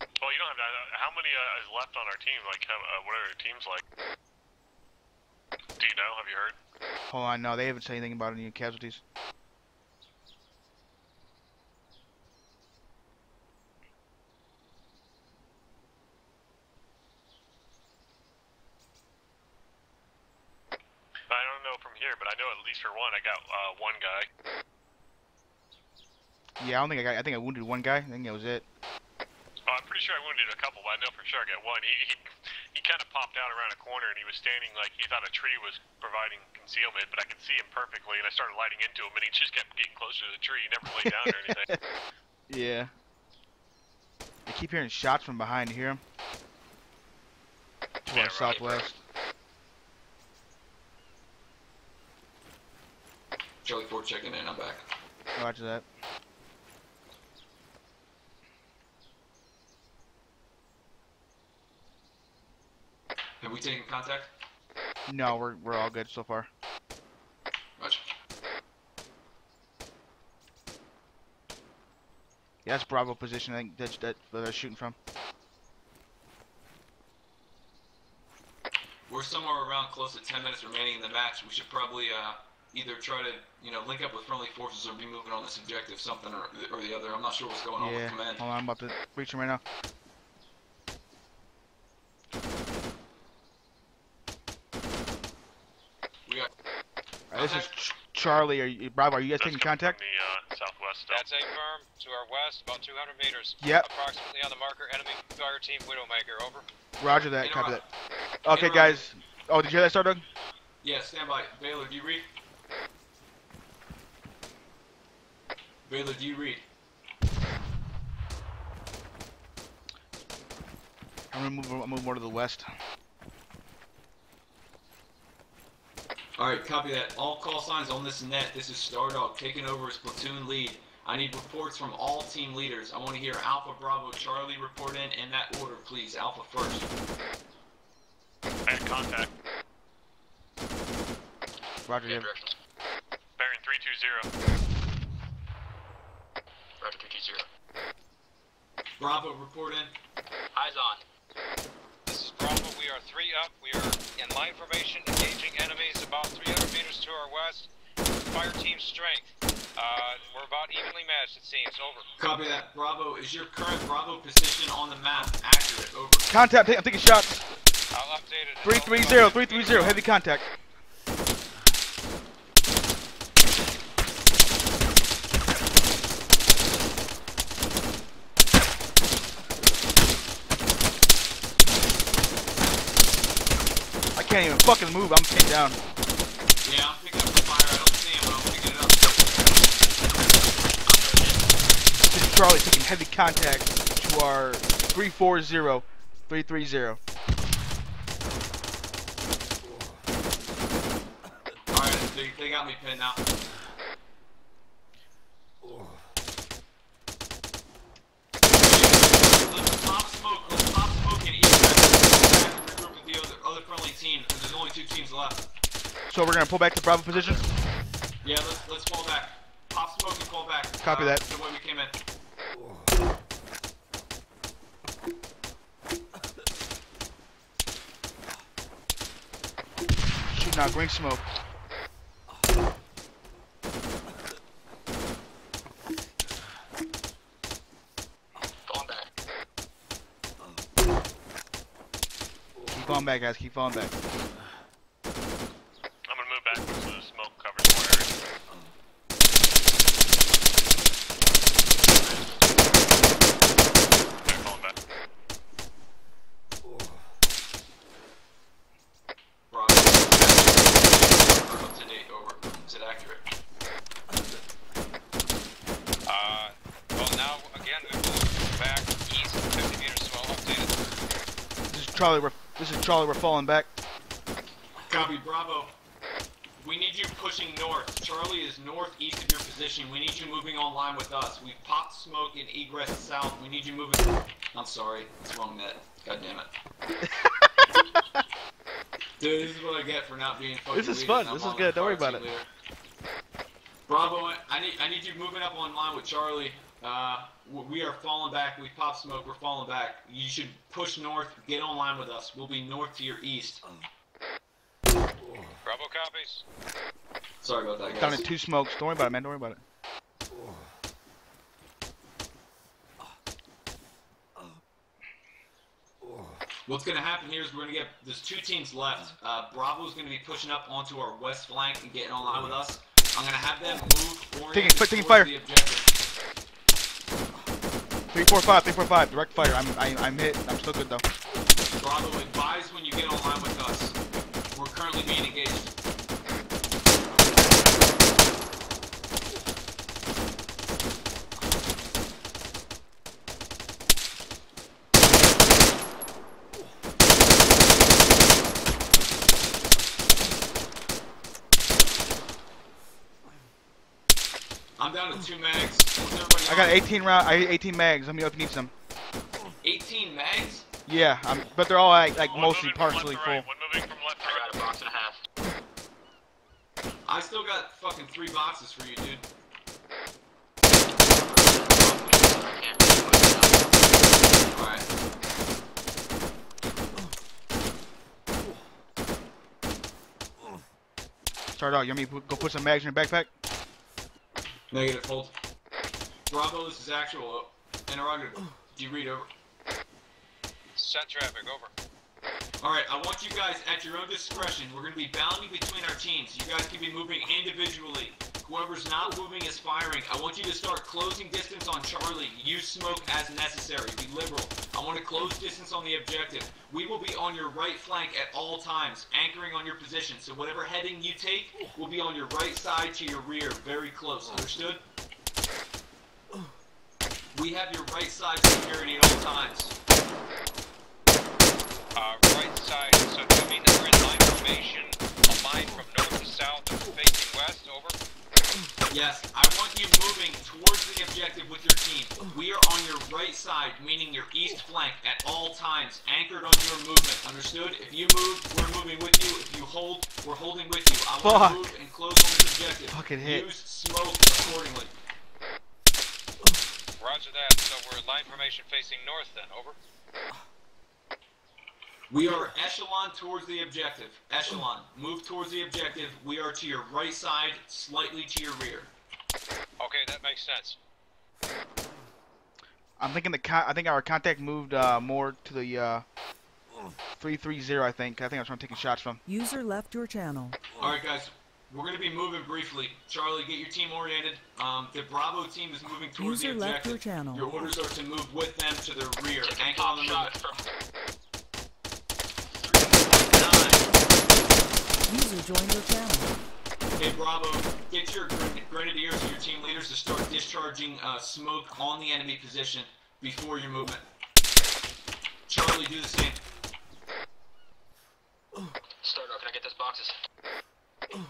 Well, you don't have that. How many uh, is left on our team? Like, how, uh, what are our teams like? Do you know? Have you heard? Hold on, no, they haven't said anything about any casualties. I don't know from here, but I know at least for one, I got uh, one guy. Yeah, I don't think I got. I think I wounded one guy. I think that was it. Oh, I'm pretty sure I wounded a couple, but I know for sure I got one. He he, he kind of popped out around a corner, and he was standing like he thought a tree was providing concealment, but I could see him perfectly, and I started lighting into him, and he just kept getting closer to the tree. He never laid down or anything. Yeah. I keep hearing shots from behind. You hear them? To our southwest. Charlie 4 checking in. I'm back. Roger that. Have we taken contact? No, we're we're all good so far. Roger. Yeah, that's Bravo position. I think that's that they're shooting from. We're somewhere around close to 10 minutes remaining in the match. We should probably uh, either try to, you know, link up with friendly forces or be moving on this objective, something or, or the other. I'm not sure what's going on Yeah. with command. Hold on, I'm about to reach him right now. We got Alright, this is Ch- Charlie. Are you, Bravo? Are you guys taking contact? The uh, southwest. That's a firm to our west, about 200 meters. Yep. Approximately on the marker, enemy fire team Widowmaker, over. Roger that. Copy that. Okay, Interrupt. guys. Oh, did you hear that, Stardog? Yeah, stand by. Baylor, do you read? Baylor, do you read? I'm gonna move. I'll move more to the west. Alright, copy that. All call signs on this net. This is Stardog taking over as platoon lead. I need reports from all team leaders. I want to hear Alpha, Bravo, Charlie report in in that order, please. Alpha first. I had contact. Roger. Yeah. directions. Bearing 320. Roger 320. Bravo, report in. Eyes on. This is Bravo. We are three up. We are in line formation, engaging enemies about 300 meters to our west. Fire team strength. Uh, we're about evenly matched, it seems. Over. Copy that. Bravo, is your current Bravo position on the map accurate? Over. Contact. I'm taking shots. I'll update it. Three three zero. Three three zero. Heavy contact. Can't even fucking move. I'm pinned down. Yeah, I'm picking up the fire. I don't see him, but I'm picking it up. This is Charlie taking heavy contact to our 340 330. Alright, they, they got me pinned now. Let's pop smoke, let's pop smoke and eat that. Regroup with the other, other friendly team, 'cause there's only two teams left. So we're gonna pull back to Bravo position. Yeah, let's let's fall back. Pop smoke and fall back. Copy uh, that. The way we came in. Shooting out green smoke. Going back. Keep falling back, guys. Keep falling back. I'm gonna move back so the smoke covers more area. Okay, falling back. Bravo. Up to date, over. Is it accurate? Uh, well now, again, we will back east 50 meters, so I'll update it. This is Charlie. We're this is Charlie. We're falling back. Copy, Bravo. We need you pushing north. Charlie is northeast of your position. We need you moving online with us. We've popped smoke and egress south. We need you moving. I'm sorry, it's wrong net. God damn it. Dude, this is what I get for not being fucking This is fun. This is good. Don't worry about it. Bravo, I need I need you moving up online with Charlie. Uh, we are falling back. We pop smoke. We're falling back. You should push north. Get online with us. We'll be north to your east. Bravo copies. Sorry about that, guys. Down at two smokes. Don't worry about it, man. Don't worry about it. What's going to happen here is we're going to get there's two teams left. Uh, Bravo's going to be pushing up onto our west flank and getting online with us. I'm going to have them move Taking- oriented taking towards fire. the objective. Three four five. Three four five. Direct fire. I'm I, I'm hit. I'm still good though. Bravo, advise when you get online with us. We're currently being engaged. I'm down to two mags. I got 18 round. I 18 mags. Let me know if you need some. 18 mags? Yeah, I'm, but they're all like, like mostly partially full. I got a box and a half. I still got fucking three boxes for you, dude. Alright. Start out. You want me to go put some mags in your backpack? Negative, hold. Bravo, this is actual. Uh, interrogative. Do you read over? Send traffic, over. Alright, I want you guys at your own discretion. We're gonna be bounding between our teams. You guys can be moving individually. Whoever's not moving is firing. I want you to start closing distance on Charlie. Use smoke as necessary. Be liberal. I want to close distance on the objective. We will be on your right flank at all times, anchoring on your position. So whatever heading you take will be on your right side to your rear, very close. Understood? We have your right side security at all times. Uh, right side, so that we're in line formation, aligned from north to south facing west, over? Yes, I want you moving towards the objective with your team. We are on your right side, meaning your east flank at all times, anchored on your movement. Understood? If you move, we're moving with you. If you hold, we're holding with you. I want Fuck. to move and close on this objective. Fucking hit. Use smoke accordingly. Roger that, so we're in line formation facing north then, over? We are echelon towards the objective. Echelon. Move towards the objective. We are to your right side, slightly to your rear. Okay, that makes sense. I'm thinking the con- I think our contact moved uh, more to the uh, 330. I think. I think that's where I'm taking shots from. User left your channel. All right, guys. We're going to be moving briefly. Charlie, get your team oriented. Um, the Bravo team is moving towards User the left your channel. Your orders are to move with them to their rear. Anchor on the movement. User joined your channel. Hey, Bravo, get your gren- grenadiers and your team leaders to start discharging uh, smoke on the enemy position before your movement. Charlie, do the same. Stardo, can I get those boxes?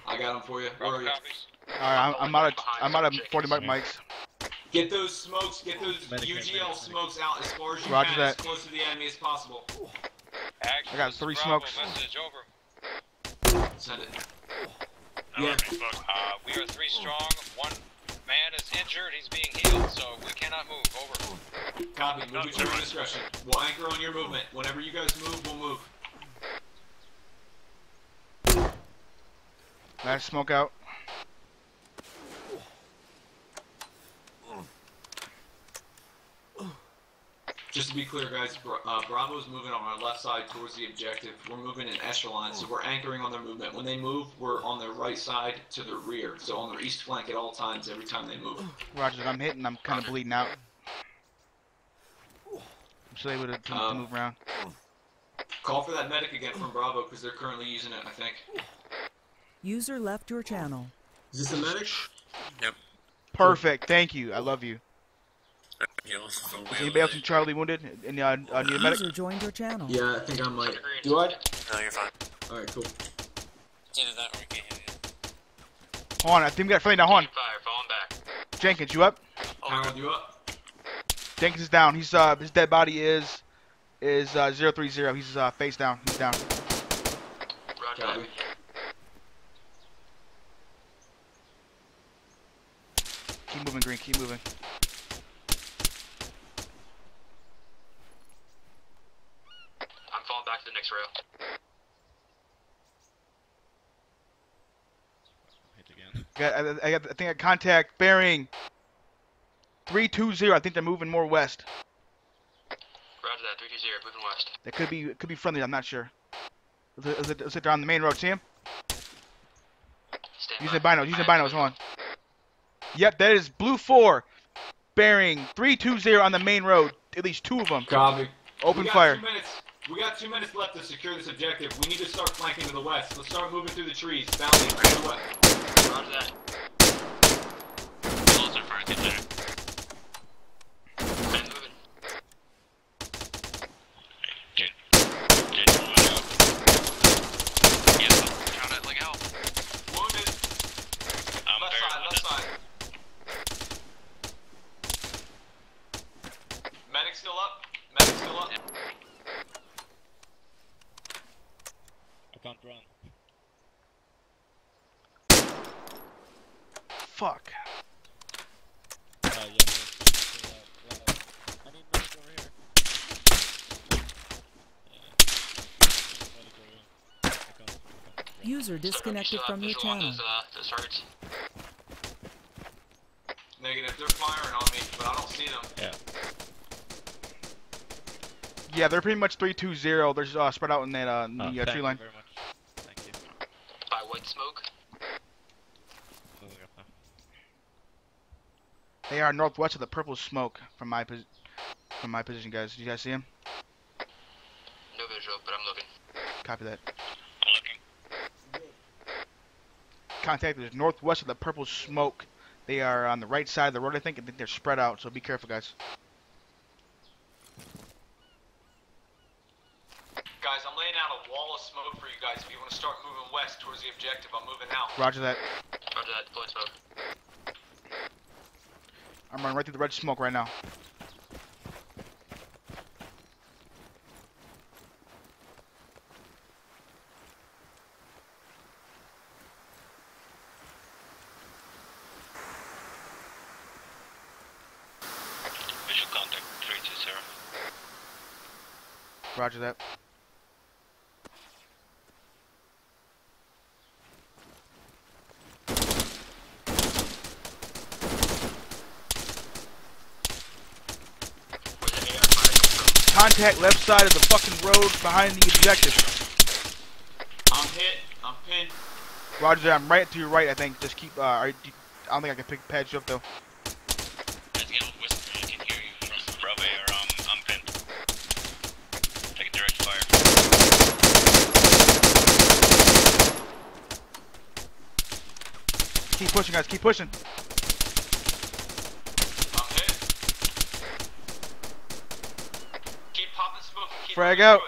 I got them for you. Where are you? Alright, I'm, I'm out of I'm out of 40 mic mics. Get those smokes, get those UGL smokes out as far as you Roger can, that. as close to the enemy as possible. I got three Bravo, smokes. Message over. Send it. Yeah. Uh, we are three strong. One man is injured. He's being healed, so we cannot move. Over. Copy. Move at your own discretion. We'll anchor on your movement. Whenever you guys move, we'll move. Last smoke out. Just to be clear, guys, Bra- uh, Bravo's moving on our left side towards the objective. We're moving in echelon, so we're anchoring on their movement. When they move, we're on their right side to the rear, so on their east flank at all times every time they move. Roger, I'm hitting. I'm kind of bleeding out. I'm still able to, to, to Um, move around. Call for that medic again from Bravo because they're currently using it, I think. User left your channel. Is this a medic? Yep. Perfect. Thank you. I love you. Heal. Is anybody else in Charlie wounded? Any uh, uh, need a medic? User joined your channel. Yeah, I think I might. Do I? No, you're fine. Alright, cool. It's either that or we can't heal you. Hold on, I think we got Flame down. Hold on. Fire, falling back. Jenkins, you up? Harold, you up? Jenkins is down. He's uh his dead body is is uh 030. He's uh face down. He's down. Roger Keep moving, Green. Keep moving. I'm falling back to the next rail. Got, I, I, got, I think I contact bearing 320. I think they're moving more west. Roger that, 320, moving west. They could be it could be friendly. I'm not sure. Is it, is it, is it they're on the main road? See him? Stand Using by. binos. Using I have binos. Hold on. Yep, that is blue four, bearing 320 on the main road. At least two of them. Copy. Open we got fire. We got two minutes left to secure this objective. We need to start flanking to the west. Let's start moving through the trees. Bounding to the west. Roger that. Closer for a container. Men moving. Get, get moving up. Yes, count it like hell. Wounded. I'm left very side. wounded. Left side. Medic still up. Medic still up. I can't run. Fuck. Uh, yeah, there's- there's, uh, uh, I need medic over here. Yeah. Medic over here. I can't, I can't disconnected from your Visual channel. those, uh, those targets. Negative. They're firing on me, but I don't see them. Yeah. Yeah, they're pretty much 320. They're uh, spread out in that uh, in the Oh, uh, thank tree you line. very much. Thank you. By white smoke. Moving up now. They are northwest of the purple smoke from my pos- from my position, guys. Do you guys see him? No visual, but I'm looking. Copy that. I'm looking. Contact is northwest of the purple smoke. They are on the right side of the road, I think. I think they're spread out, so be careful, guys. Guys, I'm laying out a wall of smoke for you guys. If you want to start moving west towards the objective, I'm moving out. Roger that. Roger that, deploying smoke. I'm running right through the red smoke right now. Visual contact, 320. Roger that. Where's the AR fire coming from? Contact left side of the fucking road behind the objective. I'm hit. I'm pinned. Roger that. I'm right to your right, I think. Just keep. Uh, I don't think I can pick patch you up though. Let's get a whisper. I can hear you from Bravo AR, um, I'm pinned. Taking direct fire. Keep pushing, guys. Keep pushing. I'm hit. Keep popping smoke keep Frag out.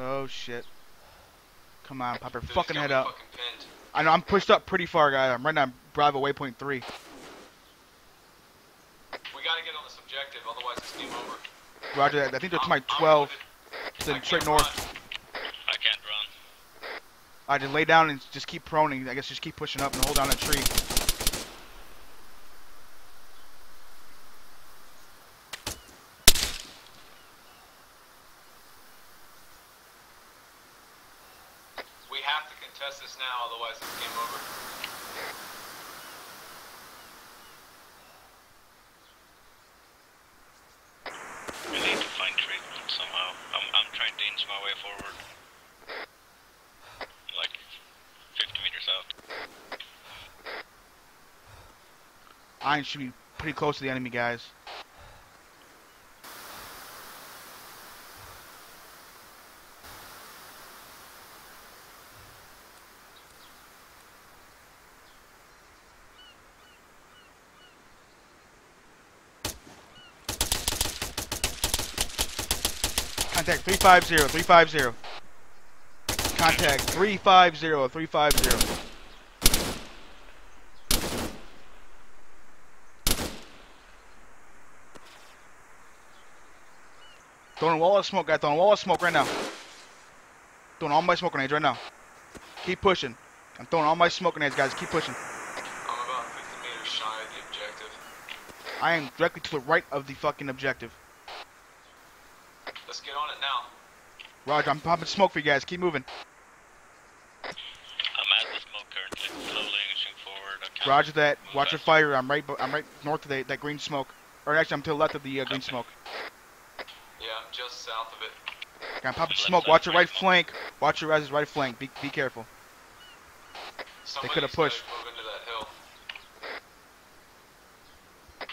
Oh shit. Come on, pop your fucking head up. fucking. I know I'm pushed up pretty far, guys. I'm right now Bravo waypoint three. We gotta get on this objective, otherwise it's game over. Roger that. I think they're to my 12. Then straight north. I can't run. I just lay down and just keep proning. I guess just keep pushing up and hold down a tree. We have to contest this now, otherwise it's game over. We need to find treatment somehow. I'm, I'm trying to inch my way forward. Like 50 meters out. Iron should be pretty close to the enemy, guys. Contact 350, 350. Contact 350, 350. Throwing a wall of smoke, guys. Throwing a wall of smoke right now. Throwing all my smoke grenades right now. Keep pushing. I'm throwing all my smoke grenades, guys. Keep pushing. I'm about 50 meters shy of the objective. I am directly to the right of the fucking objective. Let's get on it now. Roger, I'm popping smoke for you guys. Keep moving. I'm at the smoke currently, slowly inching forward. Roger that. Watch your fire. I'm right. I'm right north of the, that green smoke. Or actually, I'm to the left of the uh, green smoke. Yeah, I'm just south of it. Okay, I'm popping smoke. Watch your right flank. Watch your guys' right flank. Be be careful. Somebody's coulda pushed. Move into that hill.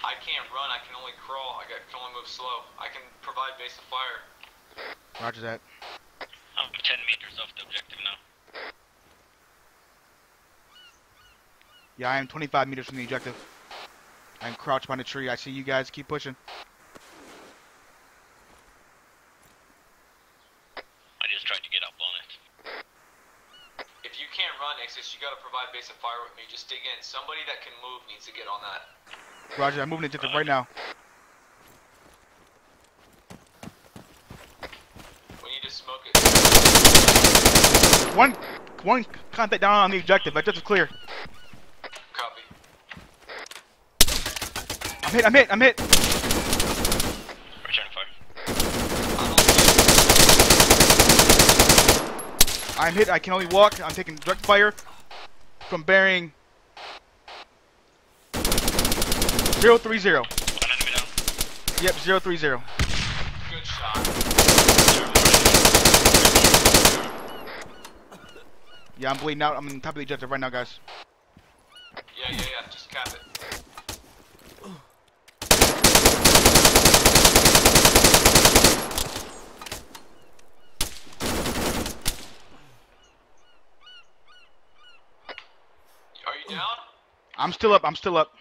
I can't run. I can only crawl. I got, can only move slow. I can provide base of fire. Roger that. I'm 10 meters off the objective now. Yeah, I am 25 meters from the objective. I'm crouched behind a tree. I see you guys. Keep pushing. I just tried to get up on it. If you can't run, Exis, you gotta provide base of fire with me. Just dig in. Somebody that can move needs to get on that. Roger, I'm moving to objective right now. We need to smoke it. One, one contact down on the objective. Objective clear. Copy. I'm hit. I'm hit. I'm hit. Return fire. I'm hit. I can only walk. I'm taking direct fire from bearing 030. Yep, 030. Good shot. Yeah, I'm bleeding out. I'm on top of the objective right now, guys. Yeah, yeah, yeah. Just cap it. Are you down? I'm still up. I'm still up.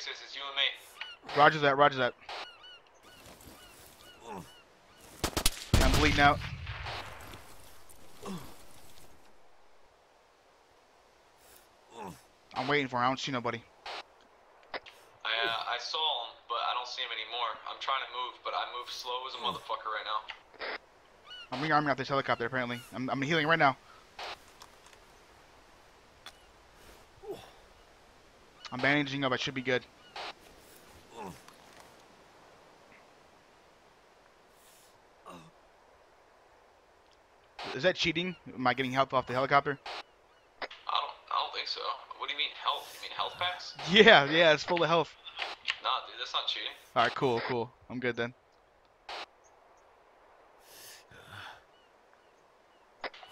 We just lost Exis. It's you and me. Roger that. Roger that. I'm bleeding out. I'm waiting for him. I don't see nobody. I uh, I saw him, but I don't see him anymore. I'm trying to move, but I move slow as a motherfucker right now. I'm rearming off this helicopter, apparently. I'm, I'm healing right now. I'm bandaging up. I should be good. Is that cheating? Am I getting help off the helicopter? I don't, I don't think so. What do you mean health? You mean health packs? Yeah, yeah, it's full of health. Nah, dude, that's not cheating. Alright, cool, cool. I'm good then.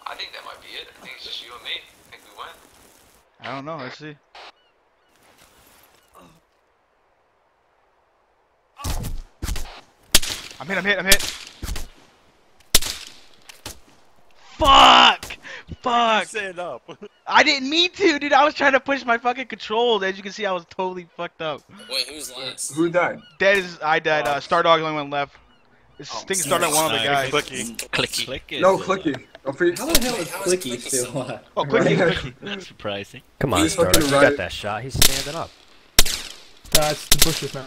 I think that might be it. I think it's just you and me. I think we went. I don't know. Let's see. I'm hit. I'm hit. I'm hit. Fuck! Fuck! Stand up. I didn't mean to, dude. I was trying to push my fucking controls. As you can see, I was totally fucked up. Wait, who's last? Who died? Dead is I died. Uh, Star Dog only one left. This thing started on one of the guys. Clicky. Clicky. No, clicky. How the hell is Clicky still alive? Oh, clicky, Right. clicky. Surprising. Come on, He's Stardust. fucking You right. got that shot. He's standing up. That's the bushes, man.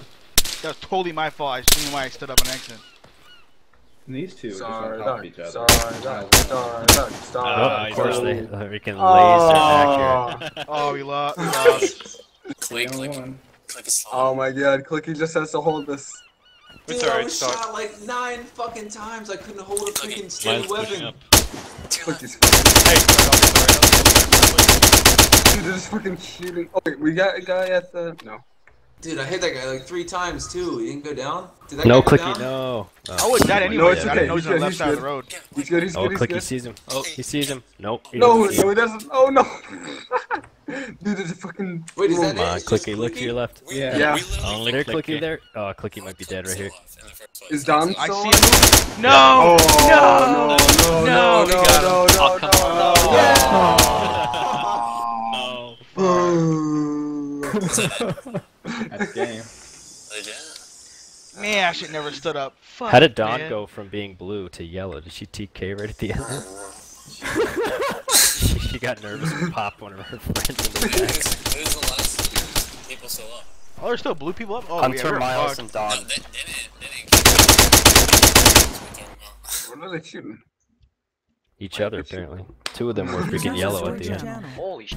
That was totally my fault. I just seen why I stood up on accident. And these two are just on top of each other. Sorry, duck. Sorry, duck. Oh, of course, they freaking Oh. laser accurate. Oh, we lost. We lost. Click, click, one. click Oh my god, Clicky just has to hold this. Dude, It's I was Star. shot like nine fucking times. I couldn't hold a freaking Mine's steady pushing weapon. up. Clicky's Hey, Star Dog, Dude, they're just fucking shooting. Oh wait, we got a guy at the. No. Dude, I hit that guy like three times too. He didn't go down. Did that No, guy go Clicky, down? no. I would die anyway. No, it's I okay. didn't know he He's on the good, left he's side of the road. He's good, he's Oh, good, he's Clicky good. sees him. Oh, he sees him. Nope. he No, no, him. he doesn't. Oh no. Dude, there's a fucking. Wait, is that Come on, It's just Clicky, look to your left. Yeah. Yeah. Only There, Clicky. Clicky, there. Oh, Clicky might be dead right here. Is Dom I still see on? him. No! Oh, no! no, no, No, no, we got no, no, Oh, no. No. That's game. Man, I should never stood up. Fuck, How did Dawn man. go from being blue to yellow? Did she TK right at the end? she, she got nervous and popped one of her friends in the back. Who's, who's the last people still up? Oh, there's still blue people up? Oh, Hunter, yeah, Miles, fucked. and Dog. No, they, they didn't. They didn't. What are they shooting? Each other, apparently. Two of them were freaking yellow at the end. channel. Holy sh!